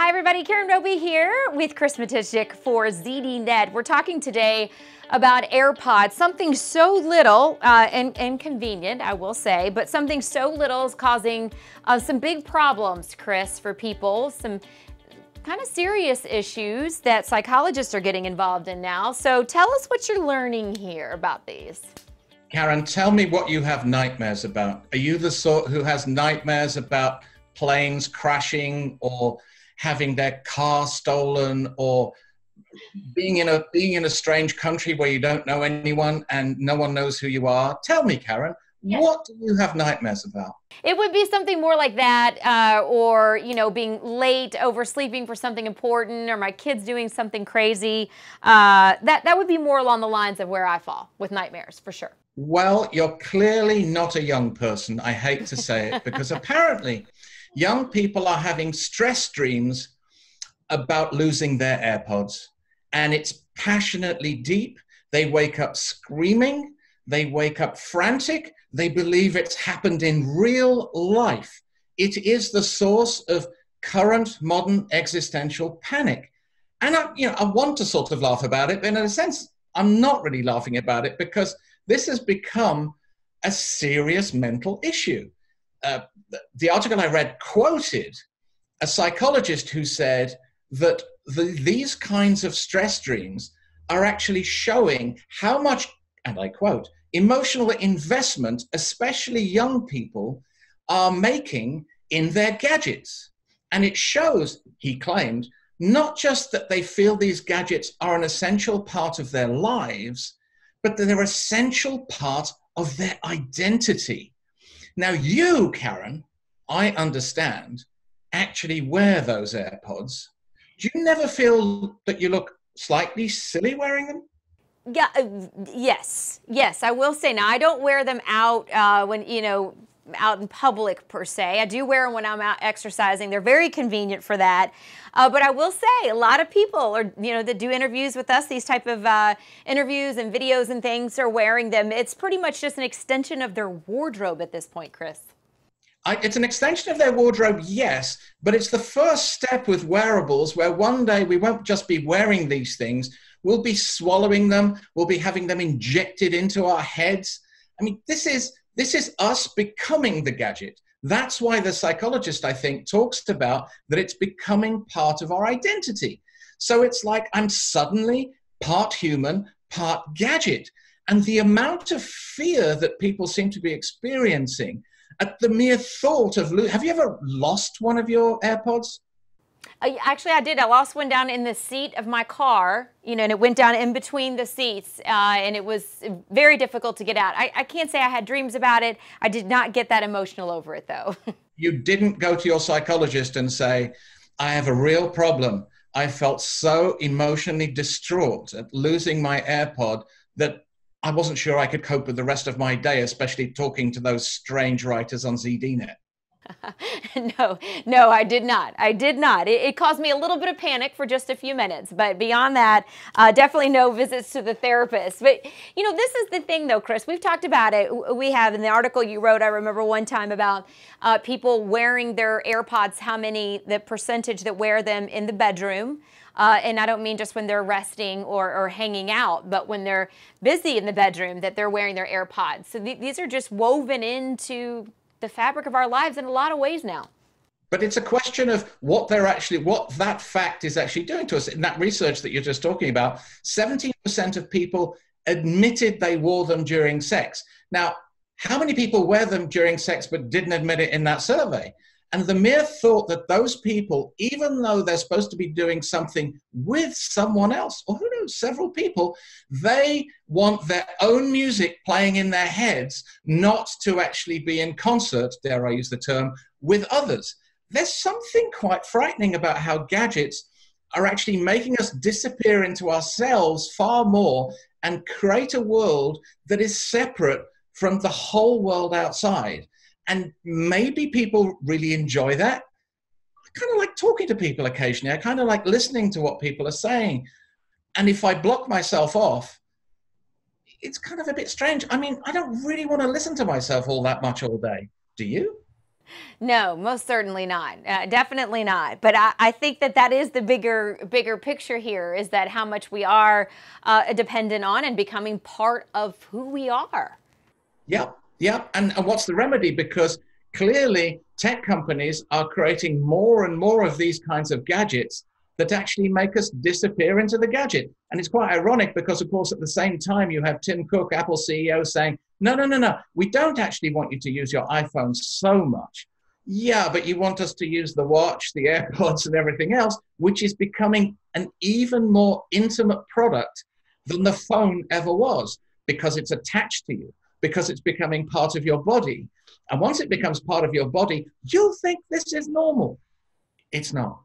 Hi, everybody. Karen Roby here with Chris Matyszczyk for ZDNet. We're talking today about AirPods, something so little uh, and, and, convenient, I will say, but something so little is causing uh, some big problems, Chris, for people, some kind of serious issues that psychologists are getting involved in now. So tell us what you're learning here about these. Karen, tell me what you have nightmares about. Are you the sort who has nightmares about planes crashing or having their car stolen or being in a being in a strange country where you don't know anyone and no one knows who you are. Tell me karen yes. what do you have nightmares about? It would be something more like that uh, or you know being late oversleeping for something important or my kids doing something crazy. Uh, that that would be more along the lines of where i fall with nightmares for sure. Well you're clearly not a young person i hate to say it because apparently young people are having stress dreams about losing their AirPods. And it's passionately deep. They wake up screaming. They wake up frantic. They believe it's happened in real life. It is the source of current modern existential panic. And I, you know, I want to sort of laugh about it, but in a sense, I'm not really laughing about it because this has become a serious mental issue. Uh, the article I read quoted a psychologist who said that the, these kinds of stress dreams are actually showing how much, and I quote, emotional investment, especially young people, are making in their gadgets. And it shows, he claimed, not just that they feel these gadgets are an essential part of their lives, but that they're an essential part of their identity. Now, you, Karen, I understand, actually wear those AirPods. Do you never feel that you look slightly silly wearing them? Yeah, uh, yes, yes, I will say now I don't wear them out uh, when you know out in public per se. I do wear them when I'm out exercising. They're very convenient for that. Uh, but I will say a lot of people are, you know, that do interviews with us, these type of uh, interviews and videos and things are wearing them. It's pretty much just an extension of their wardrobe at this point, Chris. I, it's an extension of their wardrobe, yes, but it's the first step with wearables where one day we won't just be wearing these things, we'll be swallowing them, we'll be having them injected into our heads. I mean, this is this is us becoming the gadget. That's why the psychologist, I think, talks about that it's becoming part of our identity. So it's like I'm suddenly part human, part gadget. And the amount of fear that people seem to be experiencing at the mere thought of lo- have you ever lost one of your AirPods? Uh, actually, I did. I lost one down in the seat of my car, you know, and it went down in between the seats, uh, and it was very difficult to get out. I, I can't say I had dreams about it. I did not get that emotional over it, though. you didn't go to your psychologist and say, I have a real problem. I felt so emotionally distraught at losing my AirPod that I wasn't sure I could cope with the rest of my day, especially talking to those strange writers on ZDNet. no, no, I did not. I did not. It, it, caused me a little bit of panic for just a few minutes, but beyond that, uh, definitely no visits to the therapist. But you know, this is the thing, though, Chris. We've talked about it. We have in the article you wrote. I remember one time about uh, people wearing their AirPods. How many? The percentage that wear them in the bedroom. Uh, and I don't mean just when they're resting or, or, hanging out, but when they're busy in the bedroom that they're wearing their AirPods. So th- these are just woven into the fabric of our lives in a lot of ways now. But it's a question of what they're actually, what that fact is actually doing to us. In that research that you're just talking about, 17% of people admitted they wore them during sex. Now, how many people wear them during sex but didn't admit it in that survey? And the mere thought that those people, even though they're supposed to be doing something with someone else, or who knows, several people, they want their own music playing in their heads, not to actually be in concert, dare I use the term, with others. There's something quite frightening about how gadgets are actually making us disappear into ourselves far more and create a world that is separate from the whole world outside. And maybe people really enjoy that. I kind of like talking to people occasionally. I kind of like listening to what people are saying. And if I block myself off, it's kind of a bit strange. I mean, I don't really want to listen to myself all that much all day. Do you? No, most certainly not. Uh, definitely not. But I, I, think that that is the bigger bigger picture here is that how much we are uh, dependent on and becoming part of who we are. Yep, yep. And, and what's the remedy? Because clearly tech companies are creating more and more of these kinds of gadgets that actually make us disappear into the gadget. And it's quite ironic because, of course, at the same time, you have Tim Cook, Apple CEO, saying, no, no, no, no, we don't actually want you to use your iPhone so much. Yeah, but you want us to use the watch, the AirPods, and everything else, which is becoming an even more intimate product than the phone ever was because it's attached to you, because it's becoming part of your body. And once it becomes part of your body, you'll think this is normal. It's not.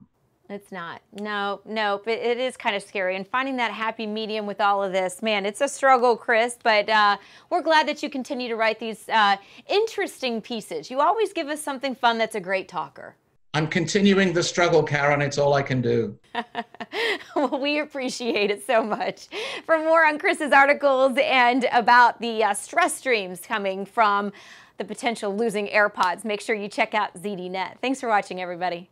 It's not. No, no, but it is kind of scary. And finding that happy medium with all of this, man, it's a struggle, Chris. But uh, we're glad that you continue to write these uh, interesting pieces. You always give us something fun that's a great talker. I'm continuing the struggle, Karen. It's all I can do. well, we appreciate it so much. For more on Chris's articles and about the uh, stress streams coming from the potential losing AirPods, make sure you check out ZDNet. Thanks for watching, everybody.